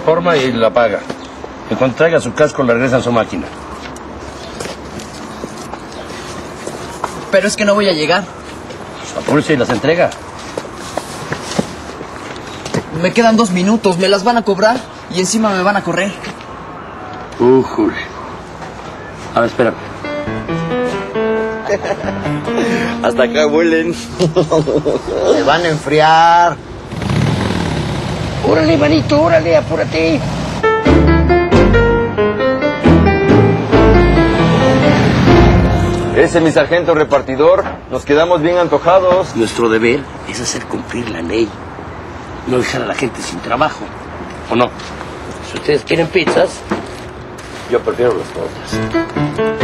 forma y la paga. En cuanto traiga su casco, le regresa a su máquina. Pero es que no voy a llegar. Apúrese y las entrega. Me quedan dos minutos, me las van a cobrar y encima me van a correr. Ujuy. A ver, espérame. Hasta acá huelen. Se van a enfriar. Órale, manito, órale, apúrate. Ese, mi sargento repartidor, nos quedamos bien antojados. Nuestro deber es hacer cumplir la ley. No dejar a la gente sin trabajo. ¿O no? Si ustedes quieren pizzas, yo prefiero las tortas.